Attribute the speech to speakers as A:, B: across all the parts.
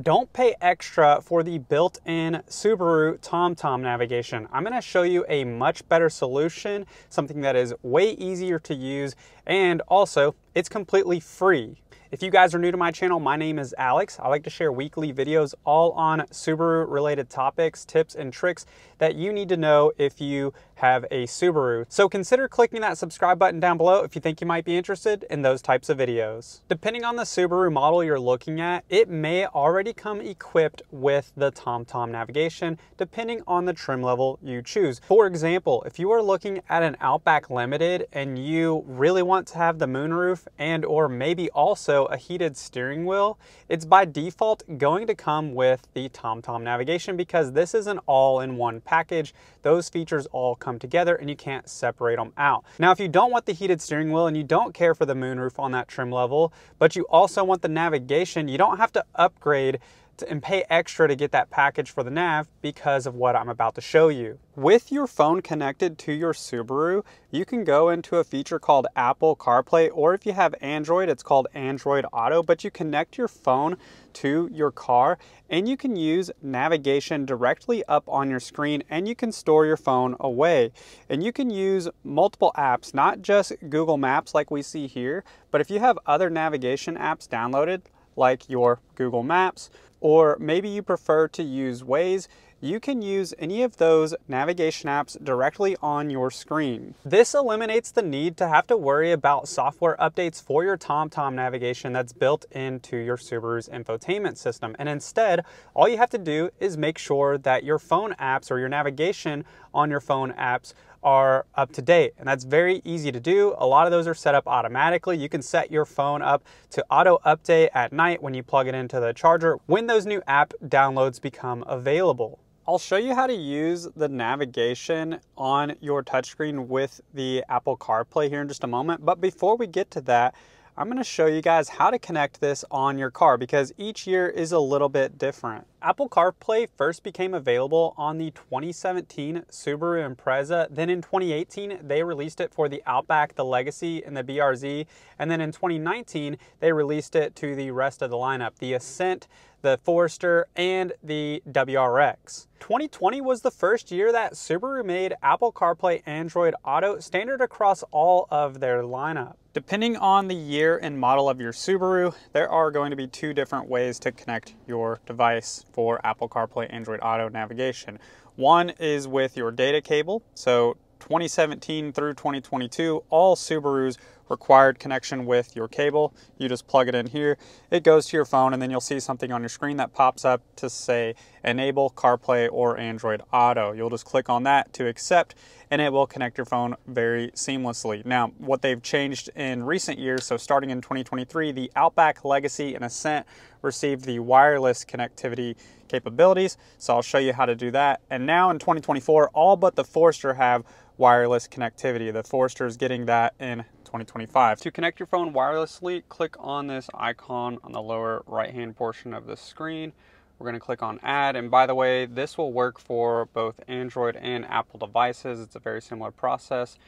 A: Don't pay extra for the built-in Subaru TomTom navigation. I'm going to show you a much better solution, something that is way easier to use, and also it's completely free. If you guys are new to my channel, my name is Alex. I like to share weekly videos all on Subaru related topics, tips, and tricks that you need to know if you have a Subaru. So consider clicking that subscribe button down below if you think you might be interested in those types of videos. Depending on the Subaru model you're looking at, it may already come equipped with the TomTom navigation, depending on the trim level you choose. For example, if you are looking at an Outback Limited and you really want to have the moonroof and or maybe also a heated steering wheel, it's by default going to come with the TomTom navigation because this is an all-in-one package. Those features all come together and you can't separate them out. Now, if you don't want the heated steering wheel and you don't care for the moonroof on that trim level, but you also want the navigation, you don't have to upgrade and pay extra to get that package for the nav because of what I'm about to show you. With your phone connected to your Subaru, you can go into a feature called Apple CarPlay, or if you have Android, it's called Android Auto, but you connect your phone to your car and you can use navigation directly up on your screen and you can store your phone away. And you can use multiple apps, not just Google Maps like we see here, but if you have other navigation apps downloaded, like your Google Maps, or maybe you prefer to use Waze, you can use any of those navigation apps directly on your screen. This eliminates the need to have to worry about software updates for your TomTom navigation that's built into your Subaru's infotainment system. And instead, all you have to do is make sure that your phone apps or your navigation on your phone apps are up to date. And that's very easy to do. A lot of those are set up automatically. You can set your phone up to auto update at night when you plug it into the charger when those new app downloads become available. I'll show you how to use the navigation on your touchscreen with the Apple CarPlay here in just a moment. But before we get to that, I'm going to show you guys how to connect this on your car because each year is a little bit different. Apple CarPlay first became available on the 2017 Subaru Impreza. Then in 2018, they released it for the Outback, the Legacy, and the BRZ. And then in 2019, they released it to the rest of the lineup, the Ascent, the Forester, and the WRX. 2020 was the first year that Subaru made Apple CarPlay Android Auto standard across all of their lineup. Depending on the year and model of your Subaru, there are going to be two different ways to connect your device for Apple CarPlay Android Auto navigation. One is with your data cable. So 2017 through 2022, all Subarus required connection with your cable. You just plug it in here, it goes to your phone, and then you'll see something on your screen that pops up to say enable CarPlay or Android Auto. You'll just click on that to accept, and it will connect your phone very seamlessly. Now, what they've changed in recent years, so starting in 2023, the Outback Legacy and Ascent received the wireless connectivity capabilities. So I'll show you how to do that. And now in 2024, all but the Forester have wireless connectivity. The Forester is getting that in 2025. To connect your phone wirelessly, click on this icon on the lower right hand portion of the screen. We're going to click on add and by the way this will work for both Android and Apple devices. It's a very similar process.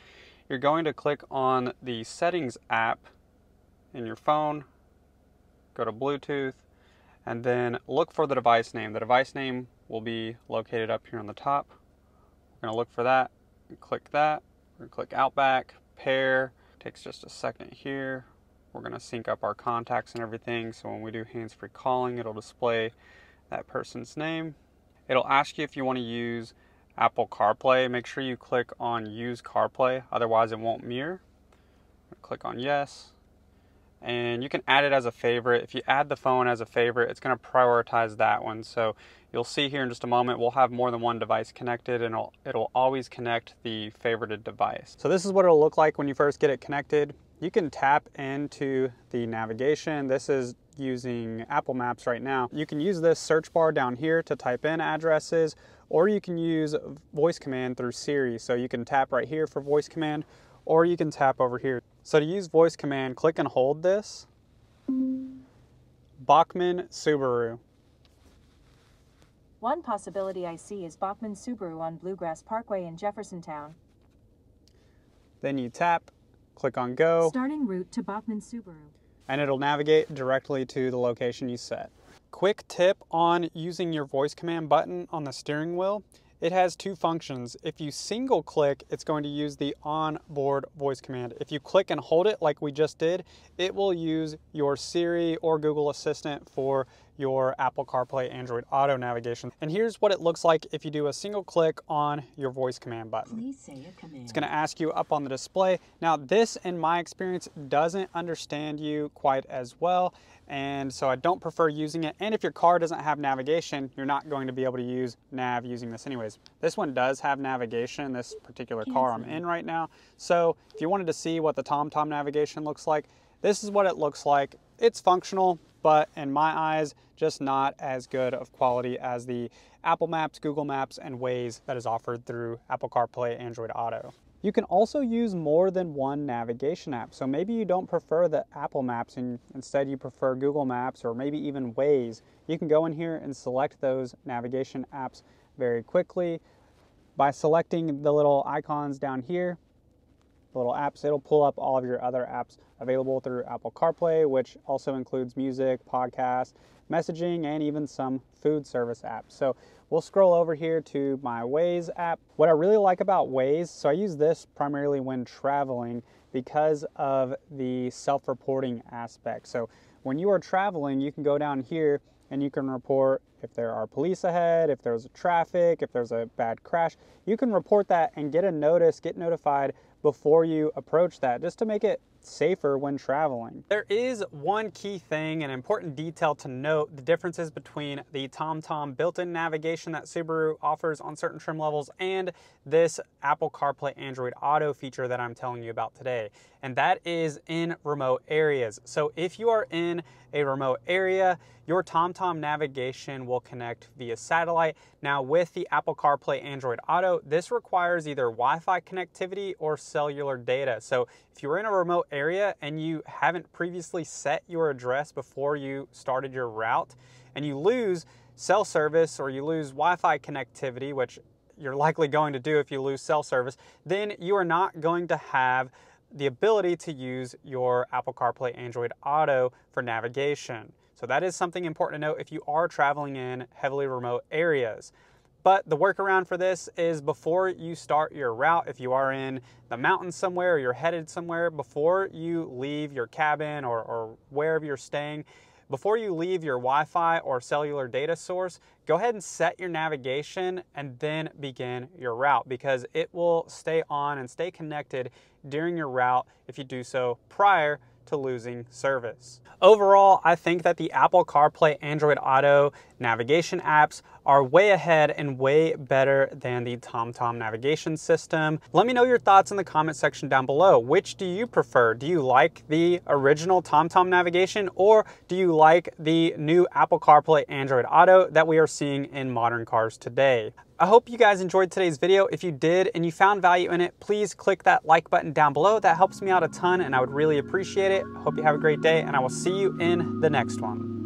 A: You're going to click on the settings app in your phone, go to Bluetooth and then look for the device name. The device name will be located up here on the top. We're to look for that, click that, we're to click Outback, pair, Takes just a second here. We're to sync up our contacts and everything. So when we do hands-free calling, it'll display that person's name. It'll ask you if you want to use Apple CarPlay. Make sure you click on Use CarPlay, otherwise it won't mirror. Click on Yes. And you can add it as a favorite. If you add the phone as a favorite, it's going to prioritize that one. So You'll see here in just a moment, we'll have more than one device connected and it'll, it'll always connect the favorited device. So this is what it'll look like when you first get it connected. You can tap into the navigation. This is using Apple Maps right now. You can use this search bar down here to type in addresses, or you can use voice command through Siri. So you can tap right here for voice command, or you can tap over here. So to use voice command, click and hold this. Bachman Subaru.
B: One possibility I see is Bachman Subaru on Bluegrass Parkway in Jeffersontown.
A: Then you tap, click on go.
B: Starting route to Bachman Subaru.
A: And it'll navigate directly to the location you set. Quick tip on using your voice command button on the steering wheel. It has two functions. If you single click, it's going to use the onboard voice command. If you click and hold it like we just did, it will use your Siri or Google Assistant for your Apple CarPlay Android Auto navigation. And here's what it looks like if you do a single click on your voice command button.
C: Please say a command.
A: It's gonna ask you up on the display. Now this, in my experience, doesn't understand you quite as well. And so I don't prefer using it. And if your car doesn't have navigation, you're not going to be able to use nav using this anyways. This one does have navigation, this particular car I'm in right now. So if you wanted to see what the TomTom navigation looks like, this is what it looks like. It's functional, but in my eyes, just not as good of quality as the Apple Maps, Google Maps, and Waze that is offered through Apple CarPlay Android Auto. You can also use more than one navigation app. So maybe you don't prefer the Apple Maps and instead you prefer Google Maps or maybe even Waze. You can go in here and select those navigation apps very quickly. By selecting the little icons down here, little apps, it'll pull up all of your other apps available through Apple CarPlay, which also includes music, podcasts, messaging, and even some food service apps. So we'll scroll over here to my Waze app. What I really like about Waze, so I use this primarily when traveling because of the self-reporting aspect. So when you are traveling, you can go down here and you can report if there are police ahead, if there's traffic, if there's a bad crash. You can report that and get a notice, get notified before you approach that just to make it safer when traveling. There is one key thing, an important detail to note, the differences between the TomTom built-in navigation that Subaru offers on certain trim levels and this Apple CarPlay Android Auto feature that I'm telling you about today. And that is in remote areas. So if you are in a remote area, your TomTom navigation will connect via satellite. Now with the Apple CarPlay Android Auto, this requires either Wi-Fi connectivity or cellular data. So if you're in a remote area and you haven't previously set your address before you started your route and you lose cell service or you lose Wi-Fi connectivity, which you're likely going to do if you lose cell service, then you are not going to have the ability to use your Apple CarPlay Android Auto for navigation. So that is something important to note if you are traveling in heavily remote areas. But the workaround for this is before you start your route, if you are in the mountains somewhere or you're headed somewhere, before you leave your cabin or, or wherever you're staying, before you leave your Wi-Fi or cellular data source, go ahead and set your navigation and then begin your route because it will stay on and stay connected during your route if you do so prior to losing service. Overall, I think that the Apple CarPlay Android Auto navigation apps are way ahead and way better than the TomTom navigation system. Let me know your thoughts in the comment section down below. Which do you prefer? Do you like the original TomTom navigation or do you like the new Apple CarPlay Android Auto that we are seeing in modern cars today? I hope you guys enjoyed today's video. If you did and you found value in it, please click that like button down below. That helps me out a ton and I would really appreciate it. Hope you have a great day and I will see you in the next one.